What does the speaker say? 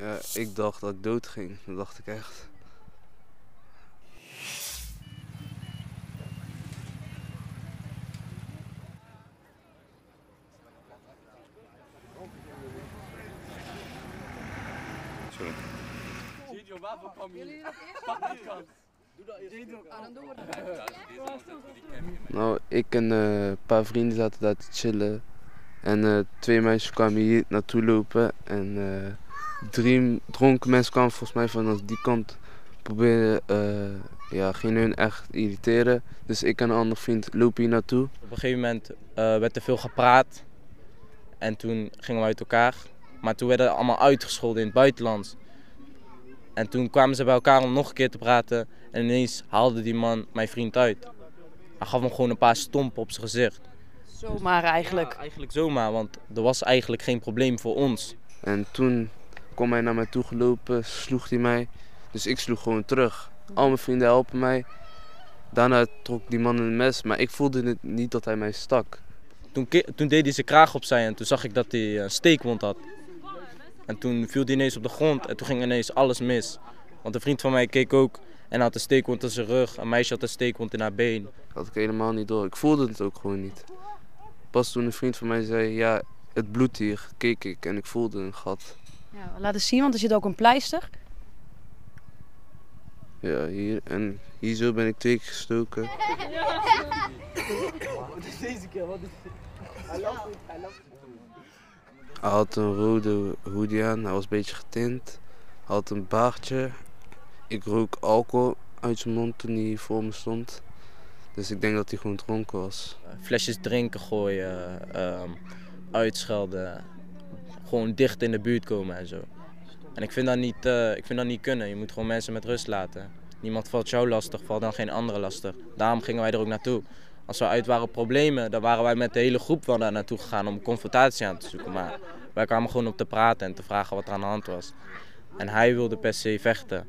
Ja, ik dacht dat ik dood ging. Dat dacht ik echt. Sorry. Nou, ik en eh, een paar vrienden zaten daar te chillen. En eh, twee meisjes kwamen hier naartoe lopen. En eh, drie dronken mensen kwamen volgens mij vanaf die kant proberen. eh ja, gingen hun echt irriteren. Dus ik en een andere vriend lopen hier naartoe. Op een gegeven moment eh, werd er veel gepraat en toen gingen we uit elkaar. Maar toen werden we allemaal uitgescholden in het buitenland. En toen kwamen ze bij elkaar om nog een keer te praten en ineens haalde die man mijn vriend uit. Hij gaf hem gewoon een paar stompen op zijn gezicht. Zomaar eigenlijk. Ja, eigenlijk zomaar, want er was eigenlijk geen probleem voor ons. En toen kwam hij naar mij toe gelopen, sloeg hij mij. Dus ik sloeg gewoon terug. Al mijn vrienden helpen mij. Daarna trok die man een mes, maar ik voelde het niet dat hij mij stak. Toen, toen deed hij zijn kraag opzij en toen zag ik dat hij een steekwond had. En toen viel hij ineens op de grond en toen ging ineens alles mis. Want een vriend van mij keek ook en had een steekwond in zijn rug. Een meisje had een steekwond in haar been. Dat had ik helemaal niet door. Ik voelde het ook gewoon niet. Pas toen een vriend van mij zei, ja, het bloedt hier, keek ik en ik voelde een gat. Ja, laat eens zien, want er zit ook een pleister. Ja, hier. En hier zo ben ik twee keer gestoken. Hij had een rode hoodie aan, hij was een beetje getint. Hij had een baardje. Ik rook alcohol uit zijn mond toen hij voor me stond. Dus ik denk dat hij gewoon dronken was. Flesjes drinken gooien, ehm, uitschelden. Gewoon dicht in de buurt komen en zo. En ik vind, dat niet, eh, ik vind dat niet kunnen. Je moet gewoon mensen met rust laten. Niemand valt jou lastig, valt dan geen andere lastig. Daarom gingen wij er ook naartoe. Als we uit waren problemen, dan waren wij met de hele groep wel daar naartoe gegaan om confrontatie aan te zoeken. Maar wij kwamen gewoon op te praten en te vragen wat er aan de hand was. En hij wilde per se vechten.